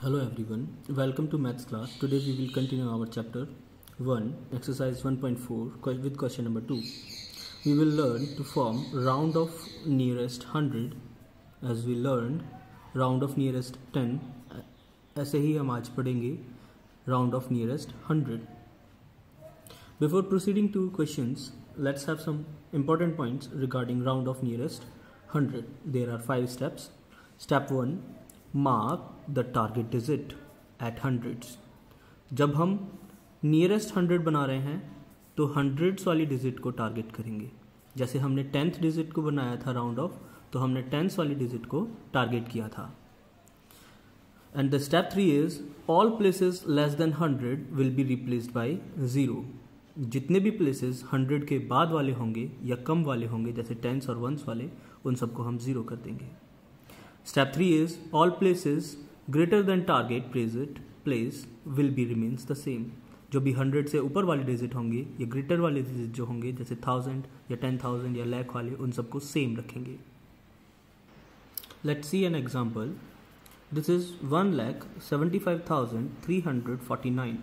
Hello everyone, welcome to maths class. Today we will continue our chapter 1, exercise 1.4 que- with question number 2. We will learn to form round of nearest 100 as we learned round of nearest 10. ऐसे ही हम आज पढ़ेंगे round of nearest 100. Before proceeding to questions, let's have some important points regarding round of nearest 100. There are five steps. Step 1 Mark the target digit at hundreds. जब हम nearest hundred बना रहे हैं तो हंड्रेड्स वाली डिजिट को target करेंगे। जैसे हमने टेंथ डिजिट को बनाया था राउंड ऑफ़ तो हमने टेंथ वाली डिजिट को टारगेट किया था। And the step three is all places less than hundred will be replaced by zero जितने भी प्लेसेस हंड्रेड के बाद वाले होंगे या कम वाले होंगे, जैसे टेंस और वंस वाले, उन सबको हम ज़ीरो कर देंगे। Step three is all places greater than target digit place will be remains the same जो भी हंड्रेड से ऊपर वाले डिजिट होंगे, या ग्रेटर वाले डिजिट जो होंगे, जैसे थाउज़ेंड या टेन थाउज़ेंड या लैख वाले, उन सबको सेम रखेंगे। Let see an example this is one lakh seventy five thousand three hundred forty nine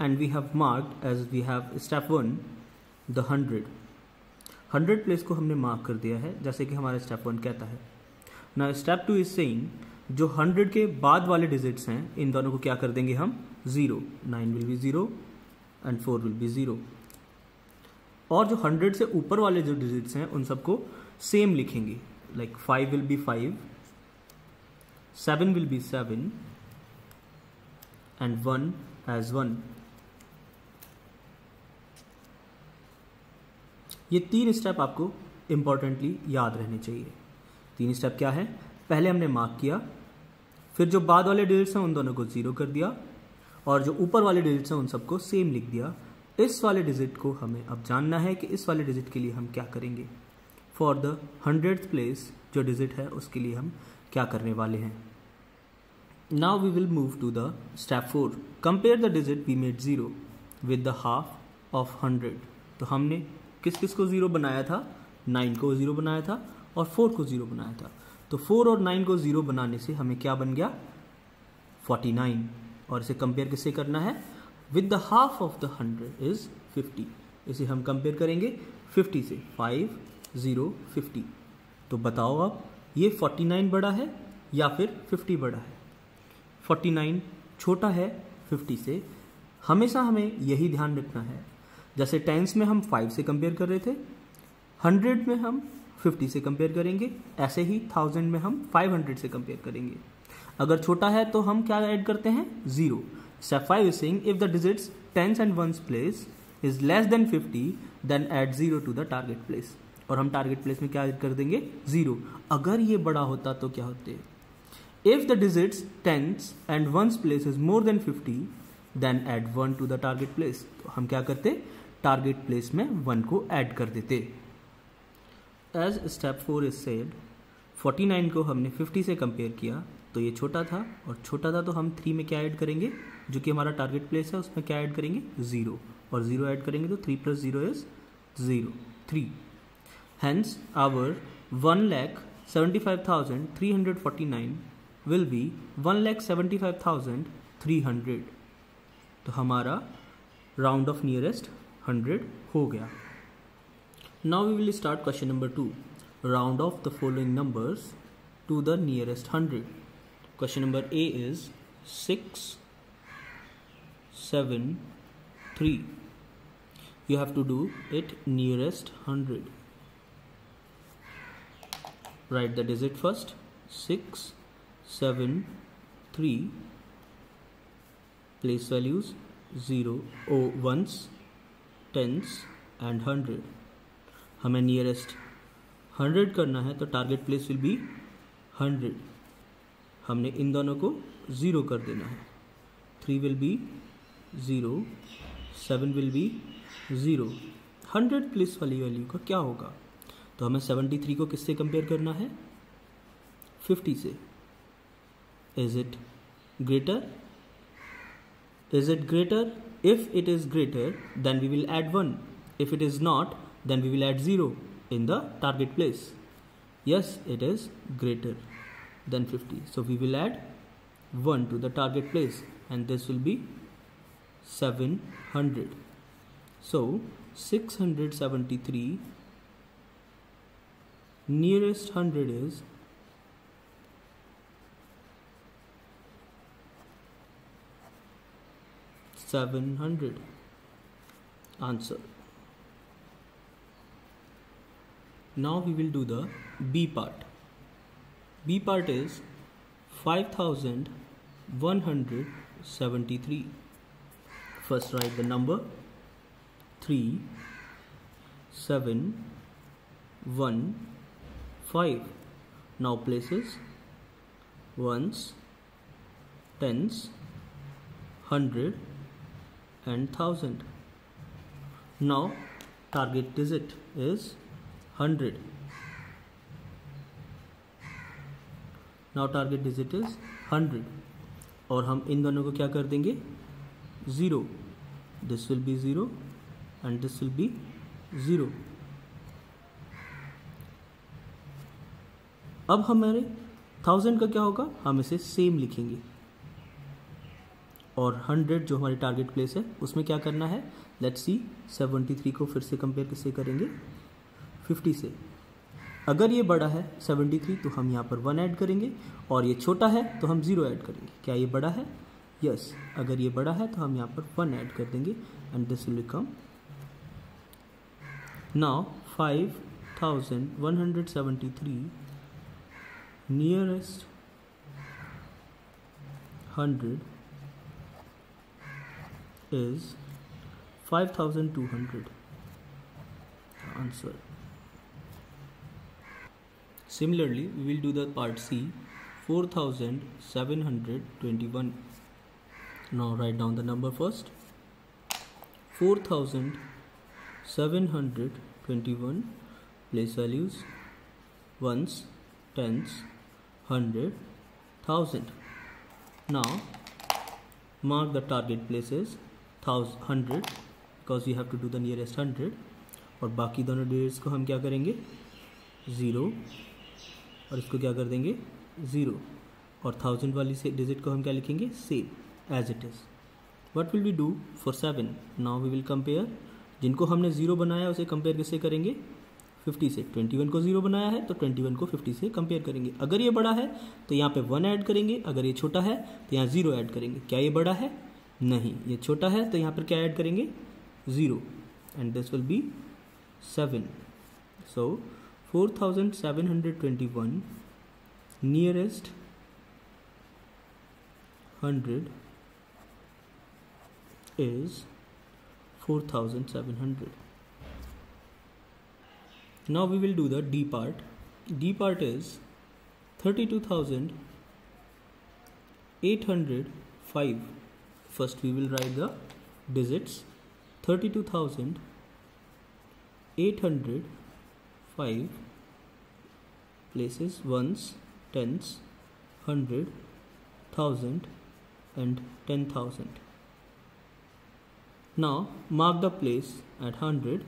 and we have marked as we have step one the hundred hundred place को हमने mark कर दिया है, जैसे कि हमारा स्टेप वन कहता है। ना स्टेप टू इज़ सेइंग जो हंड्रेड के बाद वाले डिजिट्स हैं, इन दोनों को क्या कर देंगे हम? Zero nine will be zero and four will be zero और जो हंड्रेड से ऊपर वाले जो डिजिट्स हैं, उन सबको सेम लिखेंगे. Like five will be five seven will be seven and one as one ये तीन स्टेप आपको इंपॉर्टेंटली याद रहने चाहिए. तीन स्टेप क्या है? पहले हमने मार्क किया, फिर जो बाद वाले डिजिट्स हैं उन दोनों को ज़ीरो कर दिया, और जो ऊपर वाले डिजिट्स हैं उन सबको सेम लिख दिया। इस वाले डिजिट को हमें अब जानना है कि इस वाले डिजिट के लिए हम क्या करेंगे। फॉर द हंड्रेड प्लेस जो डिजिट है, उसके लिए हम क्या करने वाले हैं। Now we will move to the step four compare the digit we made zero with the half of hundred तो हमने किस किस को ज़ीरो बनाया था? नाइन को ज़ीरो बनाया था और फोर को ज़ीरो बनाया था। तो फोर और नाइन को ज़ीरो बनाने से हमें क्या बन गया? Forty nine. और इसे कंपेयर किससे करना है? With the half of the hundred is fifty इसे हम कंपेयर करेंगे फिफ्टी से। फाइव ज़ीरो फिफ्टी तो बताओ आप, ये फोर्टी नाइन बड़ा है या फिर फिफ्टी बड़ा है? फोर्टी नाइन छोटा है फिफ्टी से। हमेशा हमें यही ध्यान रखना है। जैसे टेंस में हम फाइव से कंपेयर कर रहे थे हंड्रेड में हम फिफ्टी से कंपेयर करेंगे, ऐसे ही थाउज़ेंड में हम फाइव हंड्रेड से कंपेयर करेंगे। अगर छोटा है तो हम क्या ऐड करते हैं? Zero step five is if the digits tens and ones place is less than fifty then add zero to the target place और हम टारगेट प्लेस में क्या ऐड कर देंगे? ज़ीरो अगर ये बड़ा होता तो क्या होते? If the digits tens and ones place is more than fifty then add one to the target place तो हम क्या करते? टारगेट प्लेस में वन को ऐड कर देते। As step four is said 49 को हमने 50 से कंपेयर किया तो ये छोटा था, और छोटा था तो हम थ्री में क्या ऐड करेंगे? जो कि हमारा टारगेट प्लेस है, उसमें क्या ऐड करेंगे? ज़ीरो और ज़ीरो ऐड करेंगे तो three plus zero is zero three hence our one lakh seventy five thousand three hundred forty nine will be one lakh seventy five thousand three hundred तो हमारा round of nearest hundred हो गया। Now we will start question number 2. Round off the following numbers to the nearest 100. Question number A is 6, 7, 3. You have to do it nearest 100. Write the digit first 6, 7, 3. Place values 0, oh, ones, tens, and 100. हमें nearest hundred करना है तो target place will be hundred हमने इन दोनों को zero कर देना है। Three will be zero seven will be zero hundred place वाली वैल्यू का क्या होगा? तो हमें सेवेंटी थ्री को किससे कंपेयर करना है? फिफ्टी से। Is it greater is it greater if it is greater then we will add one if it is not then we will add 0 in the target place yes it is greater than 50 so we will add 1 to the target place and this will be 700 so 673 nearest 100 is Seven hundred. Answer. Now we will do the B part. B part is 5173. First write the number 3 7 1 5. Now places ones, tens, hundred and thousand. Now target digit is hundred. Now target digit is hundred. और हम इन दोनों को क्या कर देंगे? Zero this will be zero and this will be zero अब हमारे थाउज़ेंड का क्या होगा? हम इसे सेम लिखेंगे। और हंड्रेड जो हमारी टारगेट प्लेस है, उसमें क्या करना है? लेट्स सी सेवेंटी थ्री को फिर से कंपेयर किससे करेंगे? फिफ्टी से। अगर ये बड़ा है 73 तो हम यहाँ पर वन ऐड करेंगे और ये छोटा है तो हम ज़ीरो ऐड करेंगे। क्या ये बड़ा है? यस। yes, अगर ये बड़ा है तो हम यहाँ पर वन ऐड कर देंगे and this will become now five thousand one hundred seventy three nearest hundred is five thousand two hundred answer Similarly, we will do the part C 4721. Now write down the number first 4721 place values ones, tens, hundred, thousand. Now mark the target places thousand hundred because we have to do the nearest hundred और बाकी दोनों digits को हम क्या करेंगे zero और इसको क्या कर देंगे? ज़ीरो और थाउज़ेंड वाली से डिजिट को हम क्या लिखेंगे? Same as it is what will we do for seven now we will compare जिनको हमने ज़ीरो बनाया, उसे कंपेयर किससे करेंगे? फिफ्टी से. ट्वेंटी वन को ज़ीरो बनाया है तो ट्वेंटी वन को फिफ्टी से कंपेयर करेंगे. अगर ये बड़ा है तो यहाँ पे वन ऐड करेंगे. अगर ये छोटा है तो यहाँ ज़ीरो ऐड करेंगे. क्या ये बड़ा है? नहीं. ये छोटा है तो यहाँ पर क्या ऐड करेंगे? Zero and this will be seven so 4721 nearest 100 is 4700 now we will do the d part. D part is 32805 first we will write the digits. 32805 5 places ones, tens, hundred, thousand and ten thousand. Now mark the place at hundred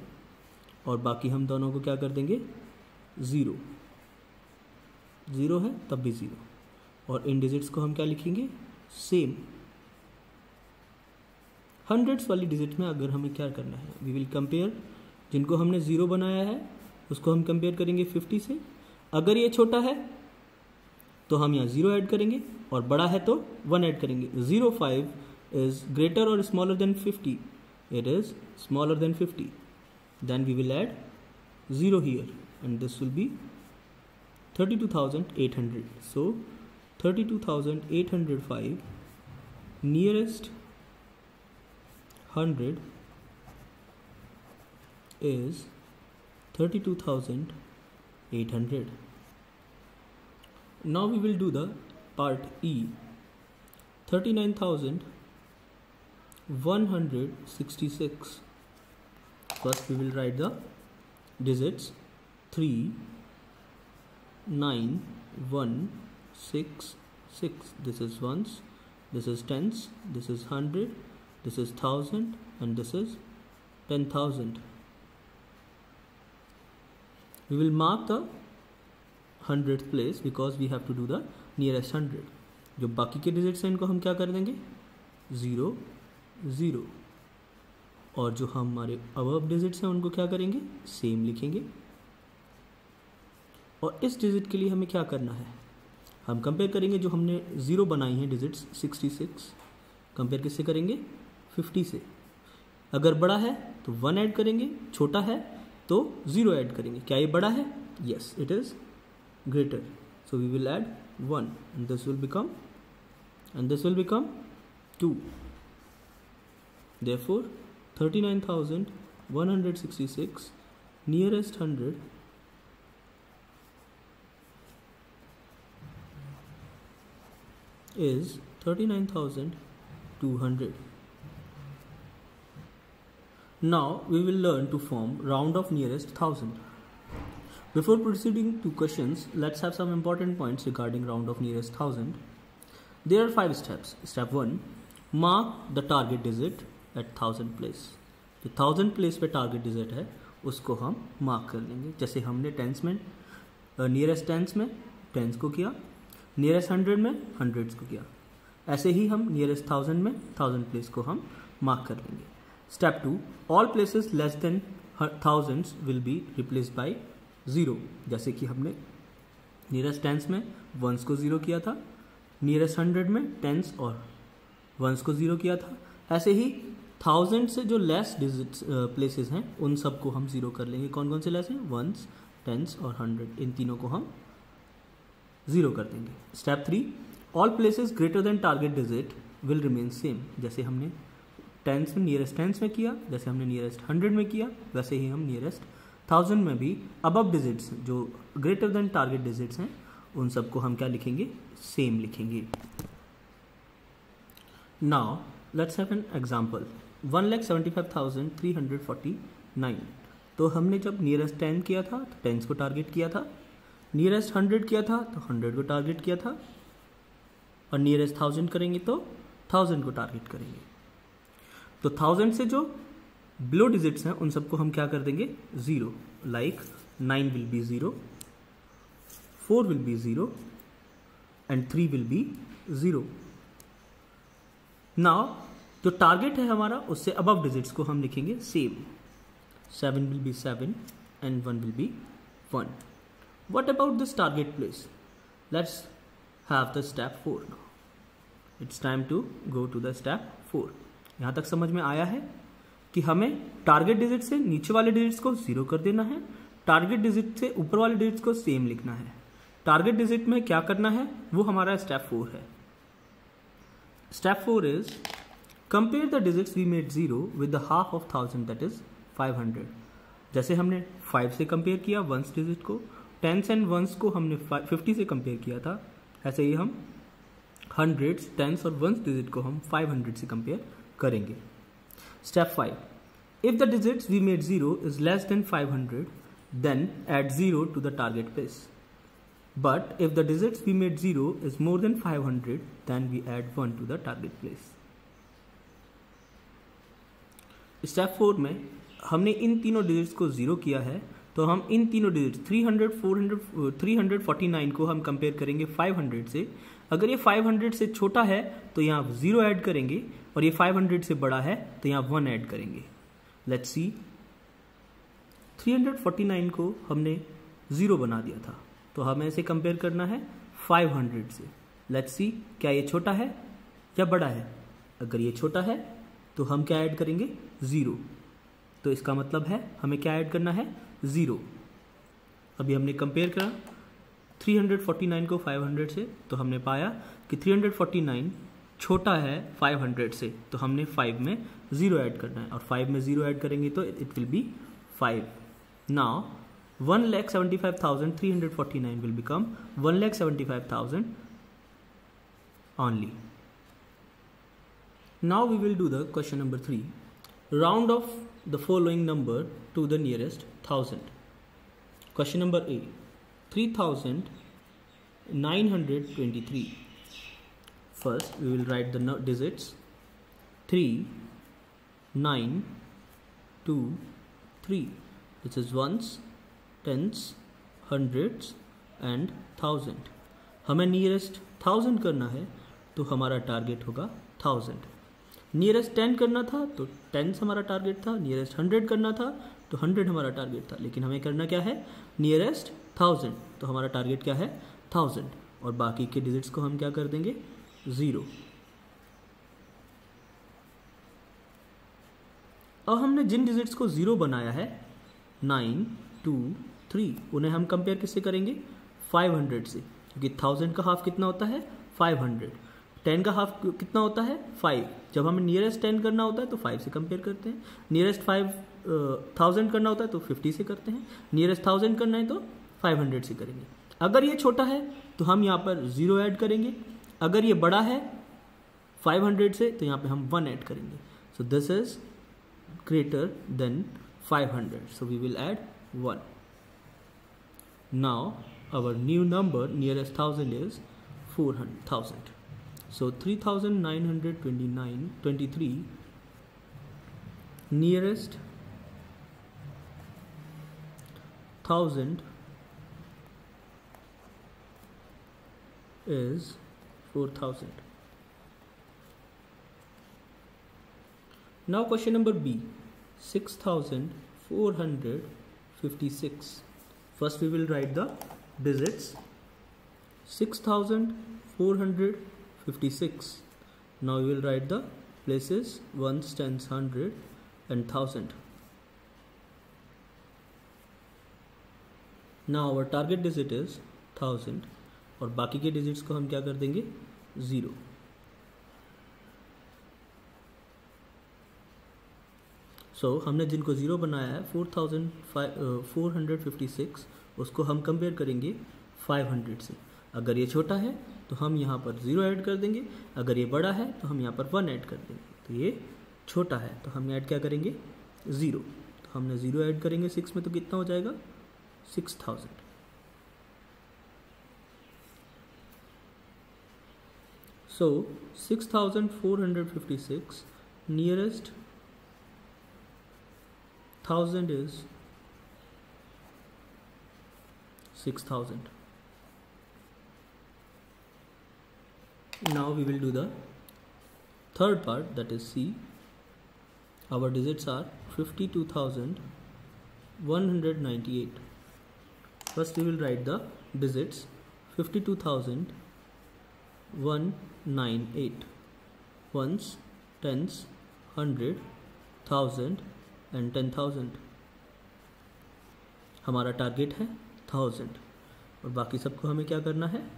और बाकी हम दोनों को क्या कर देंगे? Zero zero है तब भी ज़ीरो और इन डिजिट्स को हम क्या लिखेंगे? सेम हंड्रेड्स वाली डिजिट में अगर हमें क्या करना है वी विल कंपेयर जिनको हमने ज़ीरो बनाया है उसको हम कंपेयर करेंगे फिफ्टी से। अगर ये छोटा है तो हम यहाँ ज़ीरो ऐड करेंगे, और बड़ा है तो वन ऐड करेंगे। ज़ीरो फाइव इज़ ग्रेटर और smaller than fifty it is smaller than fifty then we will add zero here and this will be thirty two thousand eight hundred so thirty two thousand eight hundred five nearest hundred is 32800 now we will do the part E. 39166 first we will write the digits 3 9 1 6 6 this is ones this is tens this is hundred this is thousand and this is ten thousand we will mark the hundredth place because we have to do the nearest hundred. जो बाकी के digits हैं, इनको हम क्या कर देंगे? Zero zero और जो हमारे अब डिजिट्स हैं, उनको क्या करेंगे? सेम लिखेंगे। और इस डिजिट के लिए हमें क्या करना है? हम कंपेयर करेंगे जो हमने ज़ीरो बनाई हैं डिजिट्स सिक्सटी सिक्स कंपेयर किससे करेंगे? फिफ्टी से. अगर बड़ा है तो वन ऐड करेंगे, छोटा है तो ज़ीरो ऐड करेंगे। क्या ये बड़ा है? Yes it is greater so we will add one and this will become and this will become two there four thirty nine thousand one hundred sixty six nearest hundred is thirty nine thousand two hundred now we will learn to form round of nearest thousand before proceeding to questions, let's have some important points regarding round of nearest thousand. There are five steps. Step 1 Mark the target digit at thousand place. जो thousand place पे target digit है उसको हम mark कर लेंगे जैसे हमने tense में नियरेस्ट टेंस में टेंस को किया नियरेस्ट हंड्रेड में हंड्रेड्स को किया ऐसे ही हम नियरेस्ट थाउज़ेंड में थाउज़ेंड प्लेस को हम मार्क कर लेंगे step two all places less than thousands will be replaced by zero जैसे कि हमने नियरेस्ट टेंस में वंस को ज़ीरो किया था नियरेस्ट हंड्रेड में टेंस और वंस को ज़ीरो किया था। ऐसे ही थाउज़ेंड से जो लेस डिजिट प्लेसेस हैं, उन सबको हम ज़ीरो कर लेंगे। कौन कौन से लेस हैं? वंस टेंस और हंड्रेड इन तीनों को हम ज़ीरो कर देंगे। Step three all places greater than target digit will remain same जैसे हमने टेंस में नियरेस्ट टेंस में किया, जैसे हमने नियरेस्ट हंड्रेड में किया, वैसे ही हम नियरेस्ट थाउज़ेंड में भी अबव डिजिट्स जो ग्रेटर देन टारगेट डिजिट्स हैं, उन सबको हम क्या लिखेंगे? सेम लिखेंगे। Now let's have an example one lakh seventy five thousand three hundred forty nine तो हमने जब नियरेस्ट टेन किया था तो टेंस को टारगेट किया था। नियरेस्ट हंड्रेड किया था तो हंड्रेड को टारगेट किया था। और नियरेस्ट थाउज़ेंड करेंगे तो थाउज़ेंड को टारगेट करेंगे। तो थाउज़ेंड से जो बिलो डिजिट्स हैं, उन सबको हम क्या कर देंगे? Zero like nine will be zero four will be zero and three will be zero now जो टारगेट है हमारा, उससे अबव डिजिट्स को हम लिखेंगे same seven will be seven and one will be one what about this target place let's have the step four now it's time to go to the step four यहाँ तक समझ में आया है कि हमें टारगेट डिजिट से नीचे वाले डिजिट्स को ज़ीरो कर देना है टारगेट डिजिट से ऊपर वाले डिजिट्स को सेम लिखना है। टारगेट डिजिट में क्या करना है? वो हमारा स्टेप फोर है। Step four is compare the digits we made zero with the half of thousand that is five hundred जैसे हमने फाइव से कंपेयर किया वंस डिजिट को टेंस एंड वंस को हमने फिफ्टी से कंपेयर किया था, ऐसे ही हम हंड्रेड्स टेंस और वंस डिजिट को हम फाइव हंड्रेड से कंपेयर करेंगे। Step five if the digit we made zero is less than 500, hundred then add zero to the target place but if the digits we made zero is more than 500, hundred then we add one to the target place step four में हमने इन तीनों digits को zero किया है तो हम इन तीनों digits 300, 400, 349 को हम कंपेयर करेंगे 500 से अगर ये 500 से छोटा है तो यहाँ आप ज़ीरो ऐड करेंगे, और ये 500 से बड़ा है तो यहाँ वन ऐड करेंगे। लेट्स सी 349 को हमने ज़ीरो बना दिया था तो हमें इसे कंपेयर करना है 500 से। लेट्स सी क्या ये छोटा है या बड़ा है? अगर ये छोटा है तो हम क्या ऐड करेंगे? ज़ीरो तो इसका मतलब है, हमें क्या ऐड करना है? ज़ीरो अभी हमने कंपेयर करा 349 को 500 से तो हमने पाया कि 349 छोटा है 500 से तो हमने 5 में ज़ीरो ऐड करना है। और 5 में ज़ीरो ऐड करेंगे तो it will be 5 now one lakh seventy five thousand three hundred forty nine will become one lakh seventy five thousand only now we will do the question number three round off the following number to the nearest thousand question number eight 3923. First, we will write the digits 3, 9, 2, 3. This is ones, tens, hundreds and thousand. हमें nearest thousand करना है तो हमारा target होगा thousand nearest ten करना था तो tense हमारा टारगेट था नियरेस्ट हंड्रेड करना था तो हंड्रेड हमारा टारगेट था लेकिन हमें करना क्या है नियरेस्ट थाउज़ेंड तो हमारा टारगेट क्या है? थाउज़ेंड और बाकी के डिजिट्स को हम क्या कर देंगे? ज़ीरो अब हमने जिन डिजिट्स को ज़ीरो बनाया है नाइन टू थ्री उन्हें हम कंपेयर किससे करेंगे? फाइव हंड्रेड से. क्योंकि थाउज़ेंड का हाफ़ कितना होता है? फाइव हंड्रेड टेन का हाफ़ कितना होता है? फाइव जब हमें नियरेस्ट टेन करना होता है तो फाइव से कंपेयर करते हैं. नियरेस्ट फाइव थाउज़ेंड करना होता है तो फिफ्टी से करते हैं. नियरेस्ट थाउज़ेंड करना है तो फाइव हंड्रेड से करेंगे। अगर ये छोटा है तो हम यहाँ पर ज़ीरो ऐड करेंगे। अगर ये बड़ा है फाइव हंड्रेड से तो यहाँ पे हम वन ऐड करेंगे। So this is greater than five hundred. So we will add one now our new number nearest thousand is 400,000. So 3,929 23 nearest thousand is 4000. Now question number B. 6456. First we will write the digits. 6456 now we will write the places. Ones tens hundred and thousand. Now our target digit is thousand और बाकी के digits को हम क्या कर देंगे? Zero so so, हमने जिनको ज़ीरो बनाया है four thousand five four hundred fifty six उसको हम कंपेयर करेंगे 500 से। अगर ये छोटा है तो हम यहाँ पर ज़ीरो ऐड कर देंगे। अगर ये बड़ा है तो हम यहाँ पर वन ऐड कर देंगे। तो ये छोटा है तो हम ऐड क्या करेंगे? ज़ीरो तो हमने ज़ीरो ऐड करेंगे सिक्स में तो कितना हो जाएगा? Six thousand So 6456 nearest 1000 is 6000. Now we will do the third part that is C. Our digits are 52198. First we will write the digits 52000 1 52198 ones tens hundred thousand and ten thousand हमारा target है thousand. और बाकी सबको हमें क्या करना है?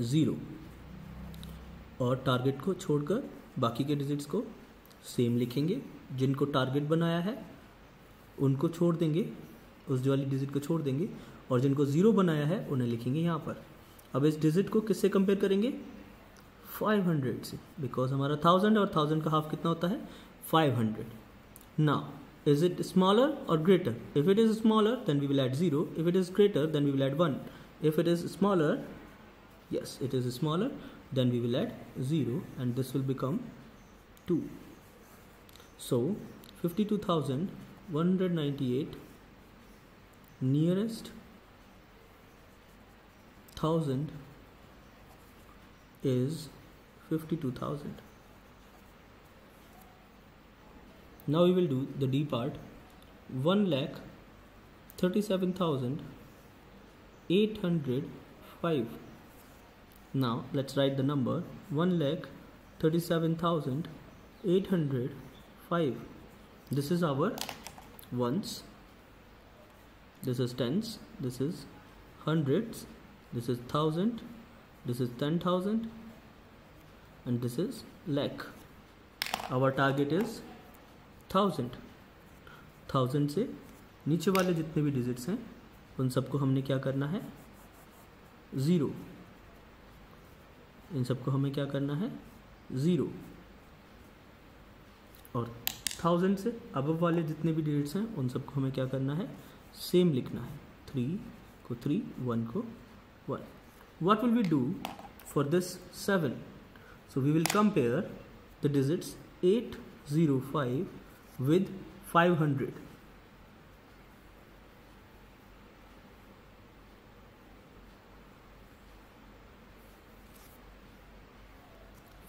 Zero. और टारगेट को छोड़कर बाकी के डिजिट्स को सेम लिखेंगे। जिनको टारगेट बनाया है, उनको छोड़ देंगे। उस वाली डिजिट को छोड़ देंगे। और जिनको ज़ीरो बनाया है, उन्हें लिखेंगे यहाँ पर। अब इस डिजिट को किससे कंपेयर करेंगे? 500 से। बिकॉज़ हमारा थाउज़ेंड और थाउज़ेंड का हाफ़ कितना होता है? 500. हंड्रेड ना इज़ इट स्मॉलर और greater if it is smaller then we will add zero if it is greater then we will add one if it is smaller yes it is smaller then we will add zero and this will become two so fifty two thousand one hundred ninety eight nearest thousand is 52000 now we will do the D part. 1 lakh 37,805 now let's write the number. 1 lakh 37,805 this is our ones. This is tens. This is hundreds this is thousand, this is ten thousand, and this is lakh. Our target is thousand thousand से नीचे वाले जितने भी digits हैं, उन सबको हमने क्या करना है? ज़ीरो इन सबको हमें क्या करना है? ज़ीरो और थाउज़ेंड से अब वाले जितने भी डिजिट्स हैं, उन सबको हमें क्या करना है? सेम लिखना है. थ्री को थ्री वन को one what will we do for this 7 so we will compare the digits 805 with 500.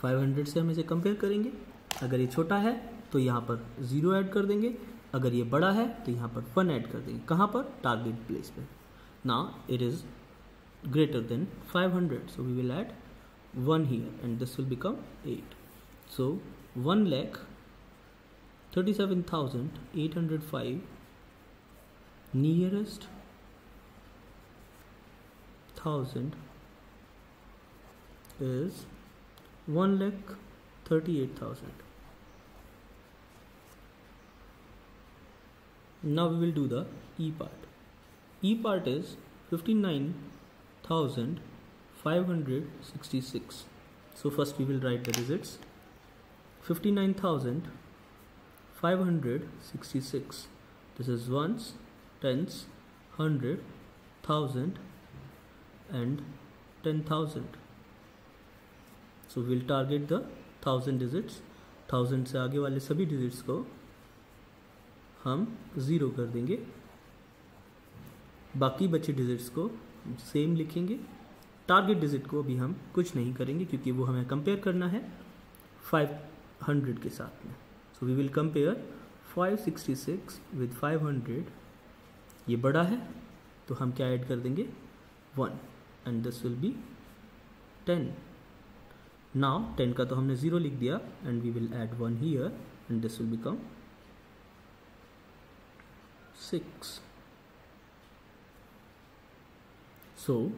500 से हम इसे कंपेयर करेंगे। अगर ये छोटा है तो यहाँ पर ज़ीरो ऐड कर देंगे। अगर ये बड़ा है तो यहाँ पर वन ऐड कर देंगे। कहाँ पर? टारगेट प्लेस पे। ना it is greater than 500 so we will add 1 here and this will become 8 so 1 lakh 37805 nearest thousand is 1 lakh 38000 now we will do the e part. E part is 59566 so first we will write the digits 59566 this is ones tens hundred thousand and ten thousand so we'll target the thousand digits thousand से आगे वाले सभी digits को हम zero कर देंगे बाकी बचे डिजिट्स को सेम लिखेंगे। टारगेट डिजिट को अभी हम कुछ नहीं करेंगे क्योंकि वो हमें कंपेयर करना है 500 के साथ में। So we will compare 566 with 500 ये बड़ा है तो हम क्या ऐड कर देंगे? One and this will be ten now ten का तो हमने ज़ीरो लिख दिया and we will add one here and this will become six So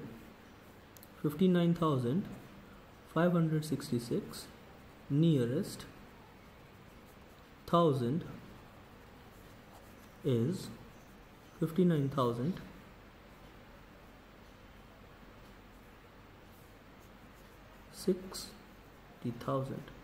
59,566 nearest thousand is 59,000 60,000